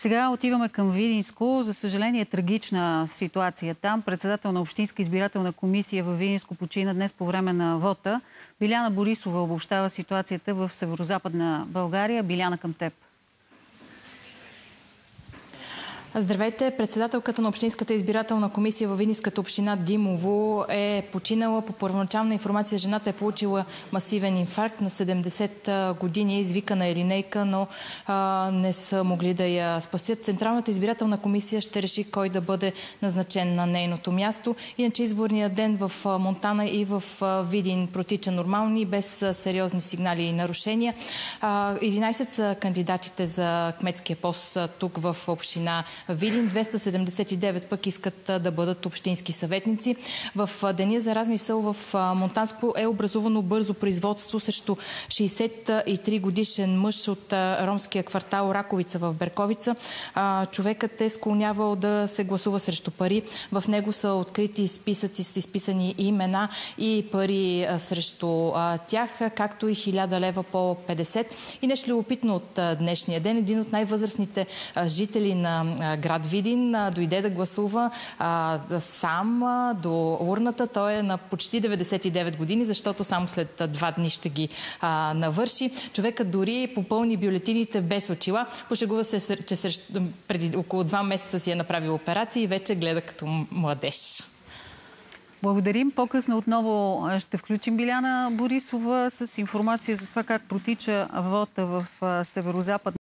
Сега отиваме към Видинско. За съжаление, трагична ситуация там. Председател на Общинска избирателна комисия в Видинско почина днес по време на вота. Биляна Борисова обобщава ситуацията в северо-западна България. Биляна към теб. Здравейте! Председателката на Общинската избирателна комисия във Видинската община Димово е починала. По първоначална информация жената е получила масивен инфаркт на 70 години, извикана е линейка, но а, не са могли да я спасят. Централната избирателна комисия ще реши кой да бъде назначен на нейното място. Иначе изборният ден в Монтана и в Видин протича нормални, без сериозни сигнали и нарушения. 11 са кандидатите за кметския пост тук в община Видин. 279 пък искат да бъдат общински съветници. В деня за размисъл в Монтанско е образувано бързо производство срещу 63 годишен мъж от ромския квартал Раковица в Берковица. Човекът е склонявал да се гласува срещу пари. В него са открити списъци с изписани имена и пари срещу тях, както и 1000 лева по 50. И нещо любопитно от днешния ден. Един от най-възрастните жители на град Видин дойде да гласува сам до урната. Той е на почти 99 години, защото само след два дни ще ги навърши. Човекът дори попълни бюлетините без очила. Пошегува се, че преди около два месеца си е направил операция и вече гледа като младеж. Благодарим. По-късно отново ще включим Биляна Борисова с информация за това как протича вота в северо-запад